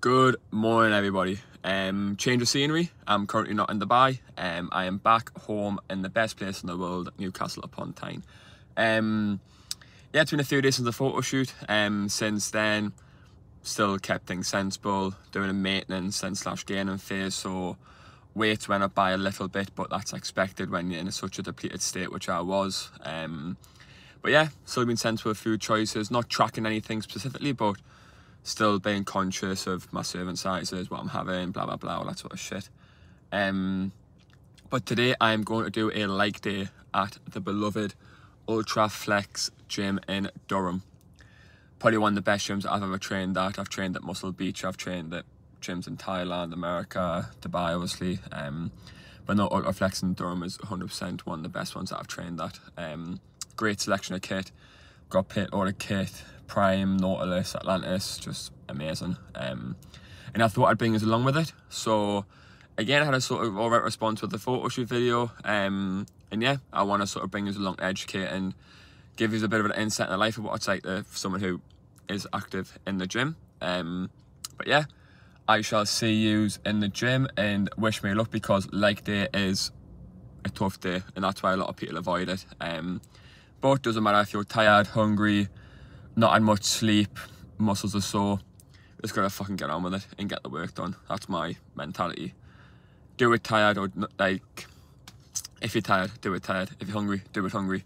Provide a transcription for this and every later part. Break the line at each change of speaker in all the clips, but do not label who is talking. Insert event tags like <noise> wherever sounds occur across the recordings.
Good morning, everybody. Um, change of scenery. I'm currently not in Dubai. Um, I am back home in the best place in the world, Newcastle upon Tyne. Um, yeah, it's been a few days since the photo shoot. Um, since then, still kept things sensible, doing a maintenance and slash gaining phase. So weight went up by a little bit, but that's expected when you're in such a depleted state, which I was. Um, but yeah, still been sensible food choices, not tracking anything specifically, but still being conscious of my serving sizes, what I'm having, blah blah blah, all that sort of shit. Um, but today I'm going to do a like day at the beloved Ultraflex gym in Durham. Probably one of the best gyms I've ever trained at. I've trained at Muscle Beach, I've trained at gyms in Thailand, America, Dubai obviously. Um, but no, Ultraflex in Durham is 100% one of the best ones that I've trained at. Um, great selection of kit. Got pit order kit, Prime, Nautilus, Atlantis, just amazing. Um, and I thought I'd bring us along with it. So again, I had a sort of alright response with the photo shoot video. Um, and yeah, I want to sort of bring us along, educate and give you a bit of an insight in the life of what it's like for someone who is active in the gym. Um, but yeah, I shall see yous in the gym and wish me luck because leg day is a tough day and that's why a lot of people avoid it. Um, but doesn't matter if you're tired, hungry, not had much sleep, muscles are sore. Just gotta fucking get on with it and get the work done. That's my mentality. Do it tired or like, if you're tired, do it tired. If you're hungry, do it hungry.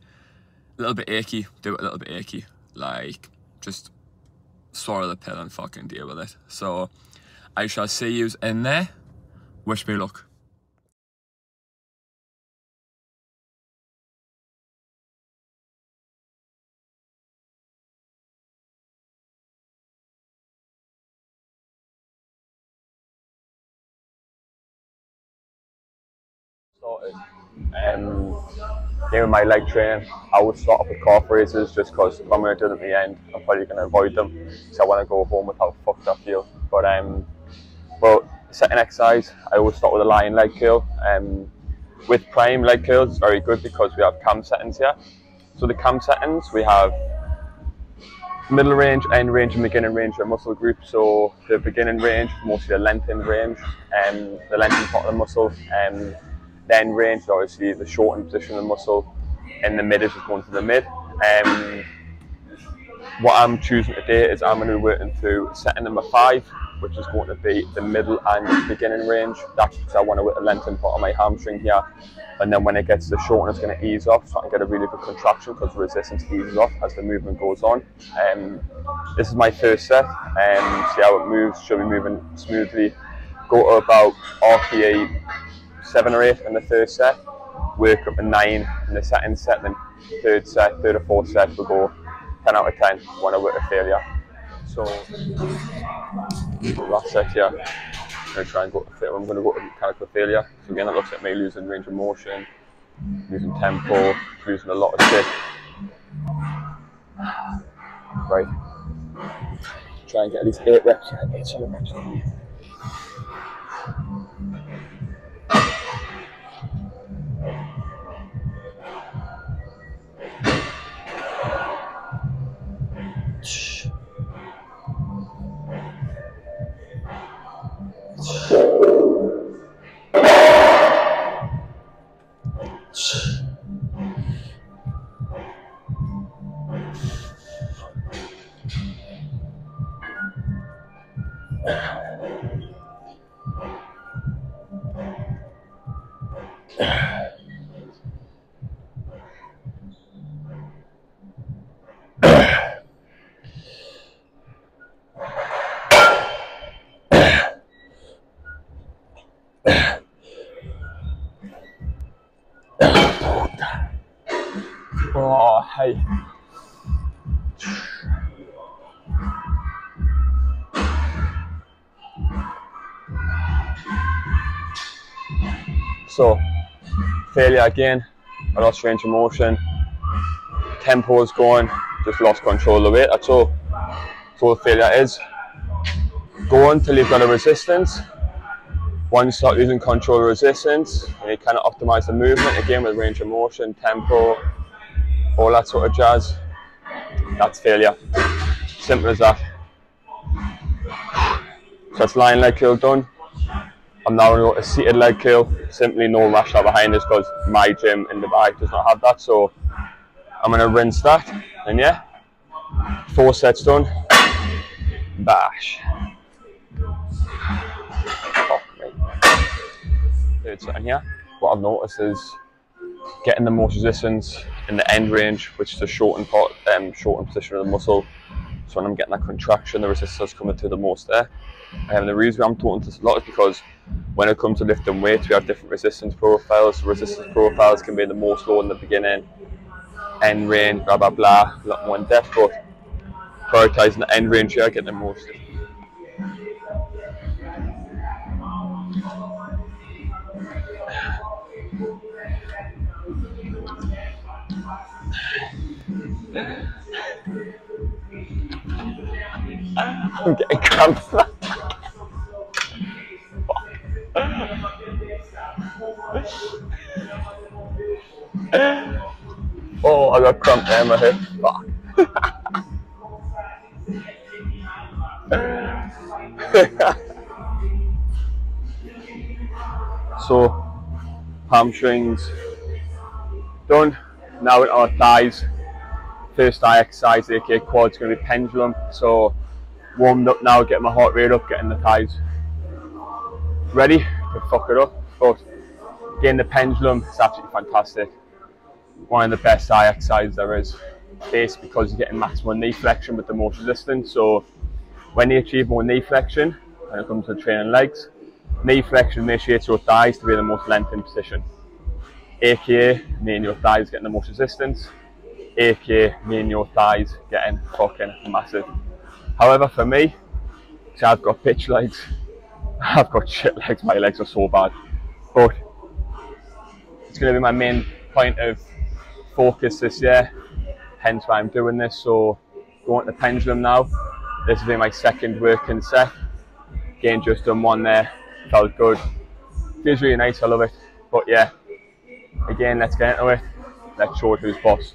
A little bit achy, do it a little bit achy. Like, just swallow the pill and fucking deal with it. So, I shall see you in there. Wish me luck.
Um, doing my leg training, I would start off with calf raises just because if I'm going to do them at the end, I'm probably going to avoid them. So I want to go home with how fucked I feel. But um, but second exercise, I always start with a lying leg curl. Um, with prime leg curls, it's very good because we have cam settings here. So the cam settings, we have middle range, end range, and beginning range of muscle group. So the beginning range, mostly the lengthened range, and um, the lengthened part of the muscle. Um, then range, obviously the shortened position of the muscle, and the mid is just going to the mid. Um, what I'm choosing today is I'm going to be working through setting number five, which is going to be the middle and beginning range. That's because I want to work the lengthen part of my hamstring here. And then when it gets to the short it's going to ease off, so I can get a really good contraction because resistance eases off as the movement goes on. Um, this is my first set, um, see how it moves, should be moving smoothly. Go to about RPE seven or eight in the first set, work up to nine in the second set, then third set, third or fourth set, we'll go 10 out of 10 when I work a failure. So last set here, I'm going to try and go to, I'm going to go to mechanical failure. So again, that looks at me losing range of motion, losing tempo, losing a lot of shit. Right. Try and get at least eight reps, eight reps. Oh, hey. So, failure again. I lost range of motion. Tempo is going. Just lost control of weight. That's all. So failure is. Go until you've got a resistance. Once you start losing control of resistance, and you kind of optimize the movement again with range of motion, tempo, all that sort of jazz. That's failure. Simple as that. So that's lying leg curl done. I'm now going to a seated leg curl. Simply no rationale behind us because my gym in the back does not have that. So I'm going to rinse that. And yeah, four sets done. Bash. Fuck me. Third set in here. What I've noticed is getting the most resistance in the end range, which is the shortened part, um, shortened position of the muscle. So when I'm getting that contraction, the resistance is coming to the most there. And the reason why I'm talking this a lot is because when it comes to lifting weights, we have different resistance profiles. So resistance profiles can be the most low in the beginning, end range, blah blah blah, a lot more in depth, but prioritizing the end range here, getting the most. I'm getting cramps. oh, I got cramp there in my hip. Fuck. <laughs> so, hamstrings done. Now with our thighs. First I exercise, aka quads, going to be pendulum. So, warmed up now, getting my heart rate up, getting the thighs ready to fuck it up. But getting the pendulum is absolutely fantastic. One of the best thigh exercises there is. Base because you're getting maximum knee flexion with the most resistance. So when you achieve more knee flexion, when it comes to training legs, knee flexion initiates your thighs to be in the most lengthened position. AKA, meaning your thighs getting the most resistance. AKA, and your thighs getting fucking massive. However, for me, I've got pitch legs, <laughs> I've got shit legs, my legs are so bad. But it's going to be my main point of focus this year, hence why I'm doing this. So, going to the pendulum now. This will be my second working set. Again, just done one there, felt good. Feels really nice, I love it. But yeah, again, let's get into it. Let's show it who's boss.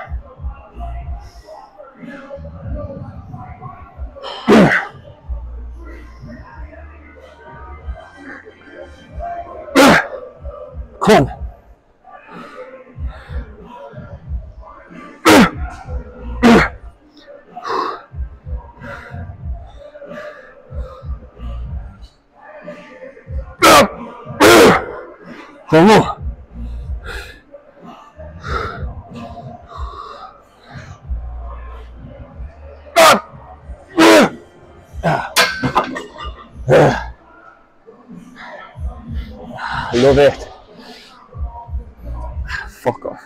Come on. Love it. Fuck off.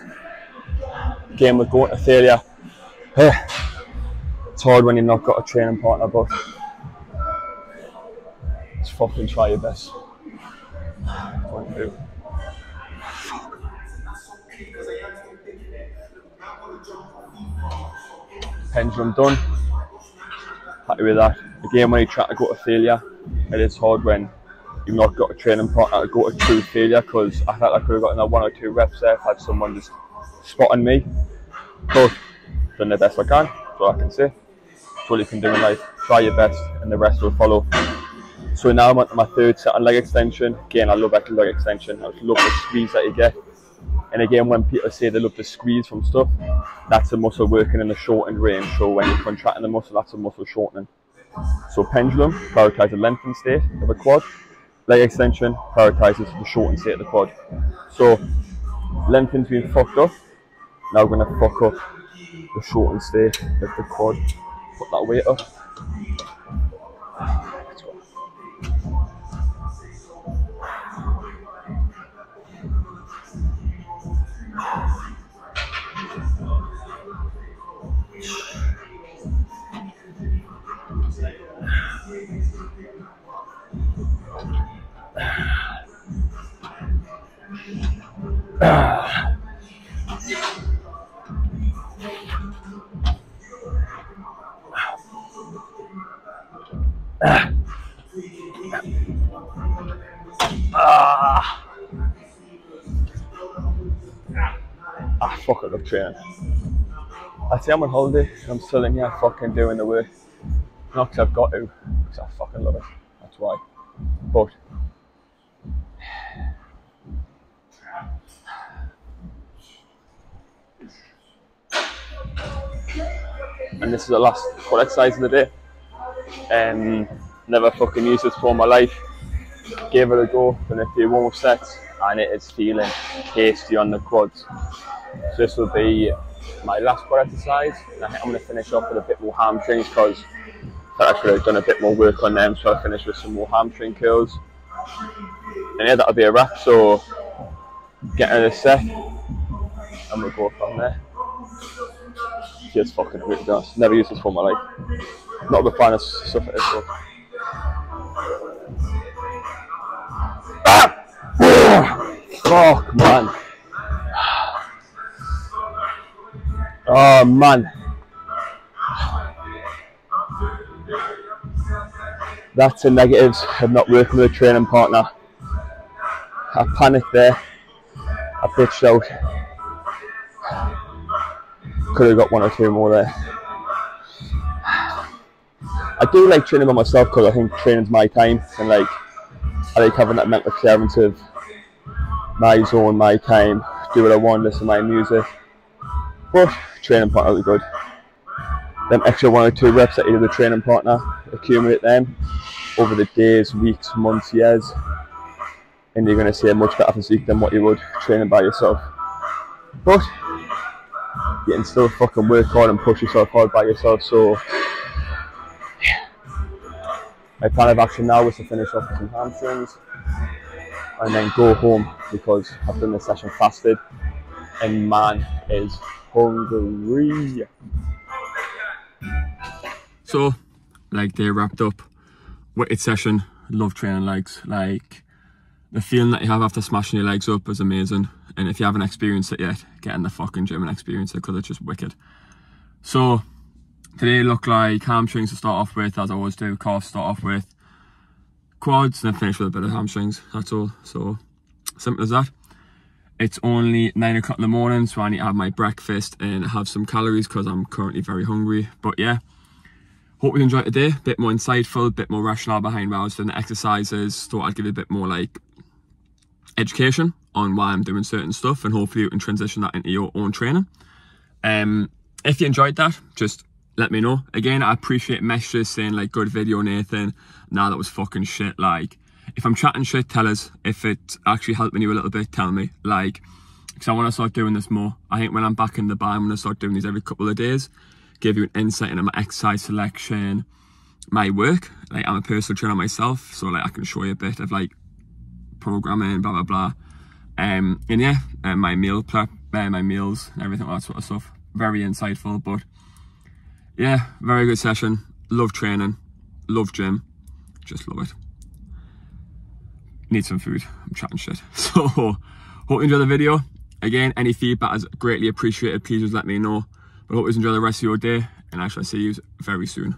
Game with going to failure. It's hard when you've not got a training partner, but just fucking try your best. One, two. Pendulum done. Happy with that. Again, when you try to go to failure, it is hard when you've not got a training partner to go to true failure because I felt I could have gotten that one or two reps there if I had someone just spotting me. But done the best I can, that's all I can say. That's all you can do in life. Try your best and the rest will follow. So now I'm on my third set on leg extension. Again, I love that leg extension. I love the squeeze that you get. And again, when people say they love to squeeze from stuff, that's a muscle working in the shortened range. So when you're contracting the muscle, that's a muscle shortening. So pendulum prioritizes the lengthened state of a quad. Leg extension prioritizes the shortened state of the quad. So lengthened's been fucked up. Now we're gonna fuck up the shortened state of the quad. Put that weight up. Ah. Ah, fuck, I love training. I say I'm on holiday and I'm still in here fucking doing the work. Not because I've got to, because I fucking love it. That's why. But and this is the last quad exercise of the day. Um, never fucking used this for my life. Gave it a go, done a few warm up sets, and it is feeling tasty on the quads. So this will be my last quad exercise, and I think I'm going to finish off with a bit more hamstrings because I should have done a bit more work on them, so I'll finish with some more hamstring curls. And yeah, that'll be a wrap. So get in a set, and we'll go from there. Just fucking ridiculous. Never used this for my life. Not the finest stuff this. Ah! Fuck, man. Oh, man. That's the negatives of not working with a training partner. I panicked there. I bitched out. Could have got one or two more there. I do like training by myself because I think training's my time and like I like having that mental clearance of my zone, my time, do what I want, listen to my music. But training partner will be good. Them extra one or two reps that you do a training partner, accumulate them over the days, weeks, months, years, and you're going to see a much better physique than what you would training by yourself. But you can still fucking work hard and push yourself hard by yourself. So my plan of action now is to finish off with some hamstrings and then go home because I've done the session fasted and man is hungry.
So, like they wrapped up with its session. Love training legs. Like the feeling that you have after smashing your legs up is amazing. And if you haven't experienced it yet, get in the fucking gym and experience it because it's just wicked. So today look like hamstrings to start off with, as I always do. Calves start off with quads, and then finish with a bit of hamstrings. That's all. So simple as that. It's only nine o'clock in the morning, so I need to have my breakfast and have some calories because I'm currently very hungry. But yeah, hope you enjoyed today. A bit more insightful, a bit more rationale behind why I was doing the exercises. Thought I'd give you a bit more like education on why I'm doing certain stuff, and hopefully you can transition that into your own training. Um, if you enjoyed that, just let me know. Again, I appreciate messages saying like good video, Nathan. Nah, that was fucking shit. Like, if I'm chatting shit, tell us. If it's actually helping you a little bit, tell me. Like, because I want to start doing this more. I think when I'm back in the bar, I'm going to start doing these every couple of days. Give you an insight into my exercise selection, my work. Like, I'm a personal trainer myself, so like I can show you a bit of like programming, blah blah blah. Um, and yeah, uh, my meal prep, uh, my meals, everything, all that sort of stuff. Very insightful, but yeah, very good session. Love training, love gym, just love it. Need some food. I'm chatting shit. <laughs> So, hope you enjoy the video. Again, any feedback is greatly appreciated. Please just let me know. But hope you enjoy the rest of your day, and I shall see you very soon.